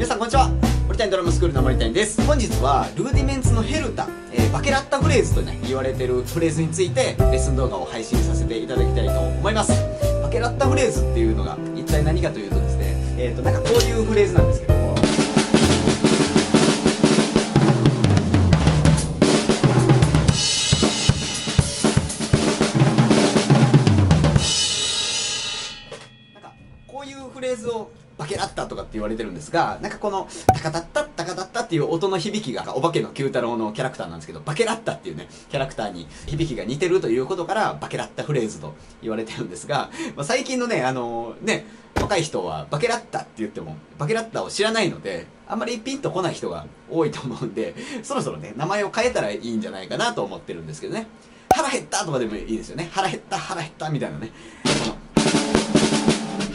皆さんこんにちは。森谷ドラムスクールの森谷です。本日はルーディメンツのヘルタ、えー、バケラッタフレーズとね言われてるフレーズについてレッスン動画を配信させていただきたいと思います。バケラッタフレーズっていうのが一体何かというとですねえ、ー、となんかこういうフレーズなんですけどれてるんですが、なんかこの、タカタッタッタカタッタっていう音の響きが、お化けの九太郎のキャラクターなんですけど、バケラッタっていうね、キャラクターに響きが似てるということから、バケラッタフレーズと言われてるんですが、まあ、最近のね、あのー、ね、若い人はバケラッタって言っても、バケラッタを知らないので、あんまりピンとこない人が多いと思うんで、そろそろね、名前を変えたらいいんじゃないかなと思ってるんですけどね。腹減ったとかでもいいですよね。腹減った、腹減ったみたいなね。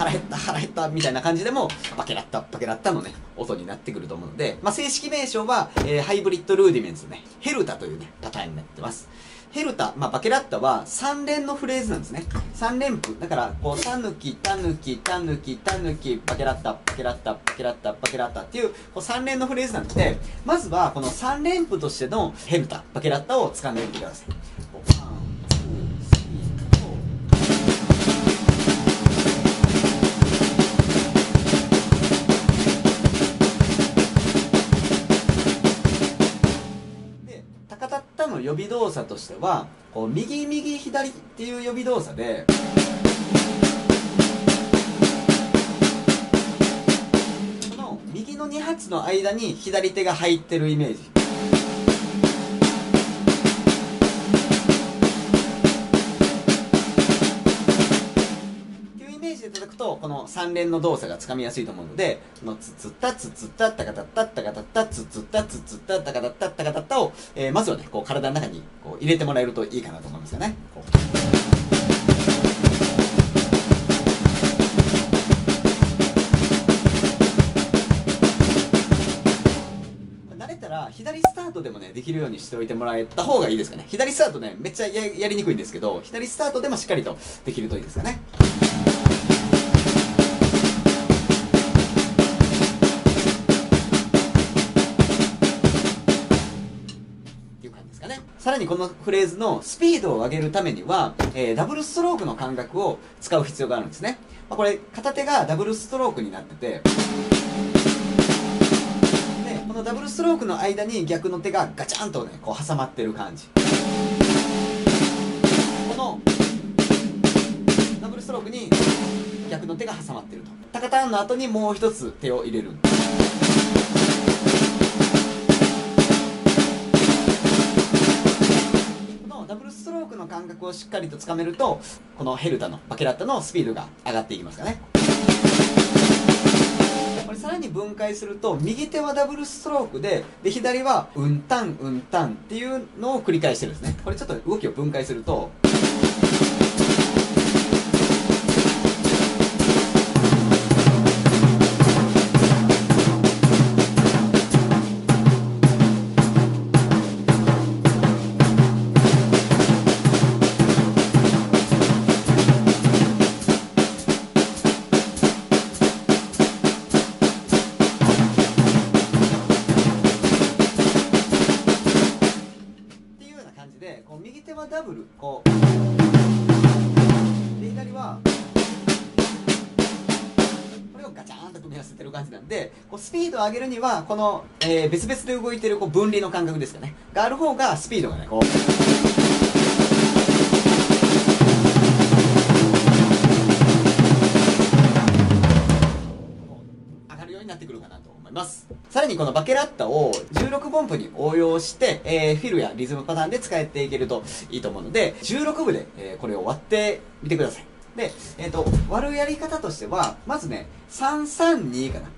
腹減った腹減ったみたいな感じでもバケラッタバケラッタのね音になってくると思うので、まあ、正式名称は、えー、ハイブリッドルーディメンツねヘルタというねパターンになってますヘルタ、まあ、バケラッタは3連のフレーズなんですね。3連符。だから、こう、タヌキ、タヌキ、タヌキ、タヌキ、バケラッタ、バケラッタ、バケラッタ、バケラッタっていう、こう3連のフレーズなんで、まずは、この3連符としてのヘルタ、バケラッタを掴んでみてください。予備動作としてはこう右右左っていう予備動作でこの右の2発の間に左手が入ってるイメージ。くとこの3連の動作がつかみやすいと思うのでこのつつったつつったったかたったったかたったつつったつつったったかたったったかたったを、えー、まずはねこう体の中にこう入れてもらえるといいかなと思いますよね。左スタートでもねできるようにしておいてもらえた方がいいですかね。左スタートねめっちゃやりにくいんですけど左スタートでもしっかりとできるといいですかね。らにこのフレーズのスピードを上げるためには、えー、ダブルストロークの感覚を使う必要があるんですね。まあ、これ、片手がダブルストロークになってて、このダブルストロークの間に逆の手がガチャンとね、こう挟まってる感じ。この、ダブルストロークに逆の手が挟まってると。タカタンの後にもう一つ手を入れる。の感覚をしっかりとつかめるとこのヘルタのバケラッタのスピードが上がっていきますかね。これさらに分解すると右手はダブルストロークでで左はうんたんうんたんっていうのを繰り返してるんですね。これちょっと動きを分解するとせてる感じなんでこうスピードを上げるにはこの、えー、別々で動いてるこう分離の感覚ですかね。がある方がスピードがねこう。ます。さらにこのバケラッタを16分符に応用して、えー、フィルやリズムパターンで使っていけるといいと思うので16部で、えー、これを割ってみてくださいで、えっ、ー、と割るやり方としてはまずね332かな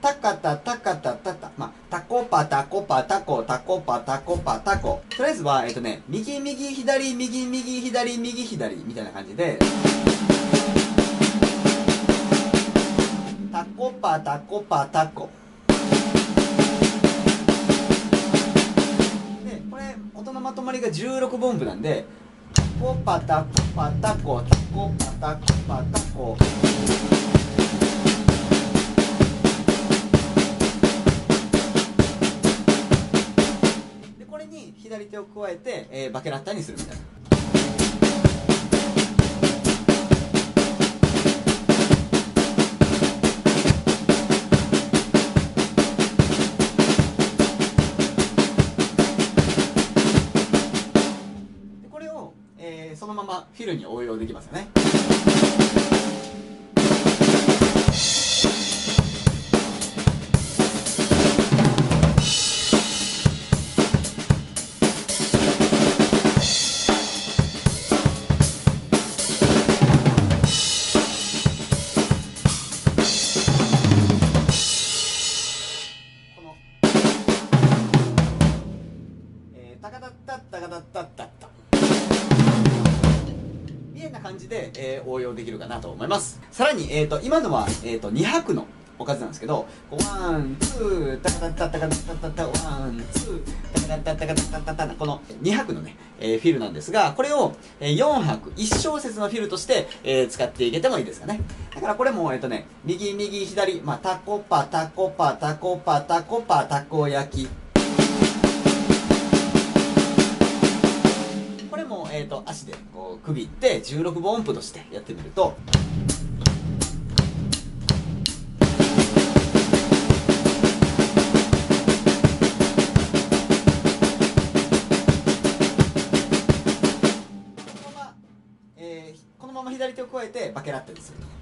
タカタタカタタタ。まあ、タコパタコパタコタコパタコパタコ。とりあえずは、えっ、ー、とね、右右左右右左右左みたいな感じで、タコパタコパタコ。で、これ、音のまとまりが16分符なんでコパタコパタコチコパタコパタコでこれに左手を加えて、えー、バケラッタにするみたいな。そのままフィルに応用できますよね。なと思います。さらに、えー、と今のは、えー、と2拍のおかずなんですけどワンツータカタタタカタタタタワンツータカタタタタタタタこの2拍のね、えーフィルなんですがこれを、え4拍1小節のフィルとして、えー使っていけてもいいですかねだからこれもえっ、とね右右左、まあ、タコパタコパタコパタコパたこ焼きえー、と足でこう区切って16分音符としてやってみるとこのまま、えーこのまま左手を加えてバケラッタにすると。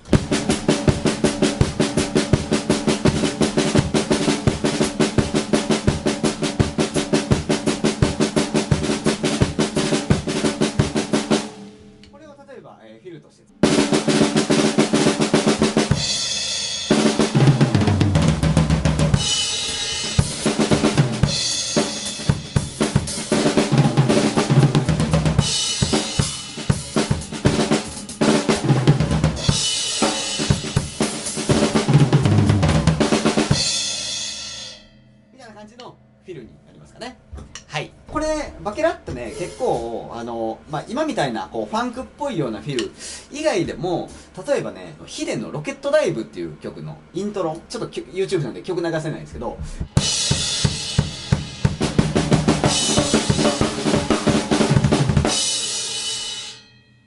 あの、まあ、今みたいなこうファンクっぽいようなフィル以外でも例えばねヒデの「ロケットダイブ」っていう曲のイントロちょっと YouTube なんで曲流せないんですけど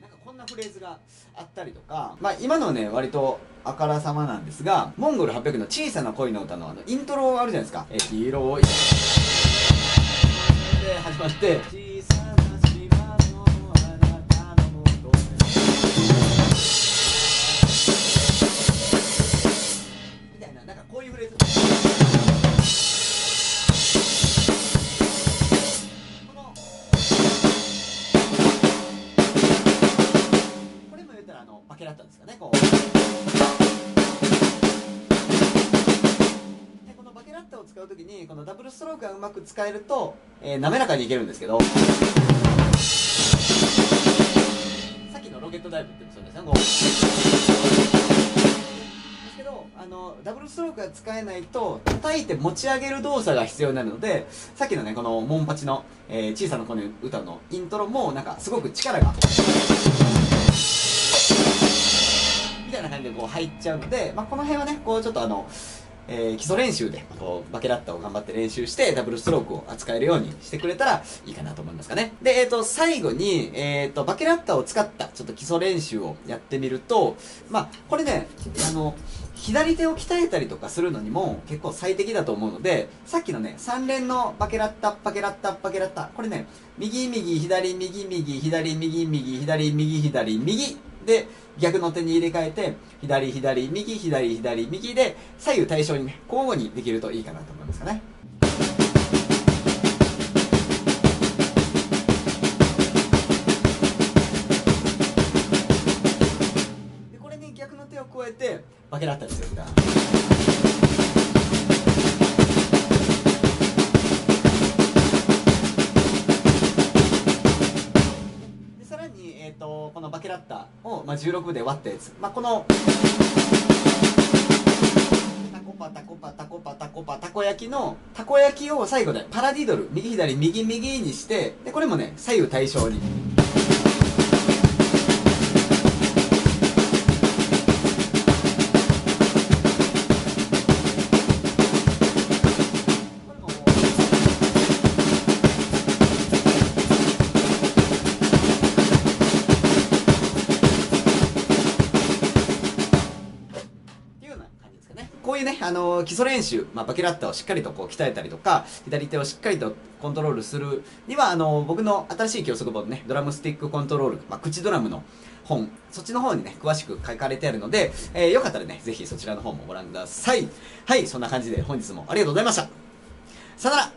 なんかこんなフレーズがあったりとか、まあ、今のね割とあからさまなんですがモンゴル800の「小さな恋の歌の」あのイントロあるじゃないですか「えー、広い」で始まって「く使えると、えー滑らかにいけるんですけど。さっきのロケットダイブってもそうですねこうですけどあのダブルストロークが使えないと叩いて持ち上げる動作が必要になるのでさっきのねこのモンパチの、えー小さな子の歌のイントロもなんかすごく力が。みたいな感じでこう入っちゃうので、まあ、この辺はねこうちょっとあの、えー基礎練習でこうバケラッタを頑張って練習してダブルストロークを扱えるようにしてくれたらいいかなと思いますかね。で、えー、と最後に、えー、とバケラッタを使ったちょっと基礎練習をやってみるとまあこれねあの左手を鍛えたりとかするのにも結構最適だと思うのでさっきのね3連のバケラッタバケラッタバケラッタこれね右右左右右左右右左右左右で逆の手に入れ替えて左左右左左右で左右対称にね交互にできるといいかなと思いますかね。でこれに逆の手を加えてバケラったりするんだ。16で割ったやつ、まあ、このタコパタコパタコパタコパたこ焼きのたこ焼きを最後でパラディドル右左右右にしてでこれもね左右対称に。あの基礎練習、まあ、バケラッタをしっかりとこう鍛えたりとか、左手をしっかりとコントロールするには、あの僕の新しい教則本ね、ドラムスティックコントロール、まあ、口ドラムの本、そっちの方にね、詳しく書かれてあるので、えー、よかったらね、ぜひそちらの方もご覧ください。はい、そんな感じで本日もありがとうございました。さよなら